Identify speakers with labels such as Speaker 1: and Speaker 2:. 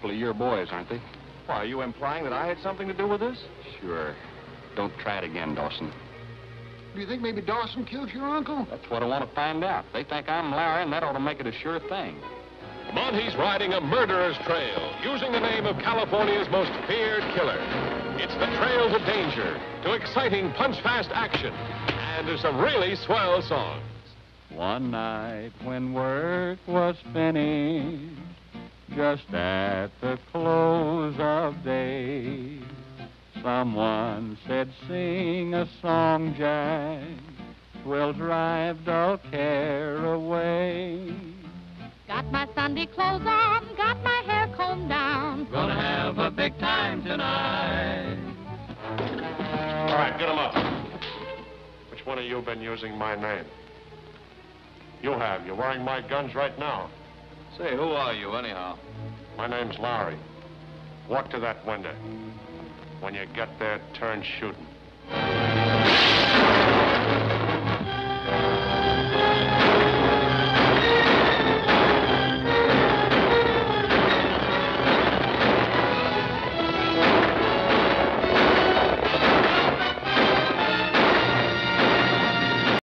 Speaker 1: couple of your boys, aren't they?
Speaker 2: Why, are you implying that I had something to do with this?
Speaker 1: Sure. Don't try it again, Dawson.
Speaker 3: Do you think maybe Dawson killed your uncle?
Speaker 1: That's what I want to find out. They think I'm Larry, and that ought to make it a sure thing.
Speaker 4: Monte's riding a murderer's trail, using the name of California's most feared killer. It's the trail to danger, to exciting punch-fast action, and to some really swell songs.
Speaker 5: One night when work was finished, just at the close of day, someone said, sing a song, Jack, will drive dull care away.
Speaker 6: Got my Sunday clothes on, got my hair combed down.
Speaker 5: Gonna have a big time tonight.
Speaker 7: All right, get 'em up. Which one of you been using my name? You have. You're wearing my guns right now.
Speaker 2: Say, who are you, anyhow?
Speaker 7: My name's Larry. Walk to that window. When you get there, turn shooting.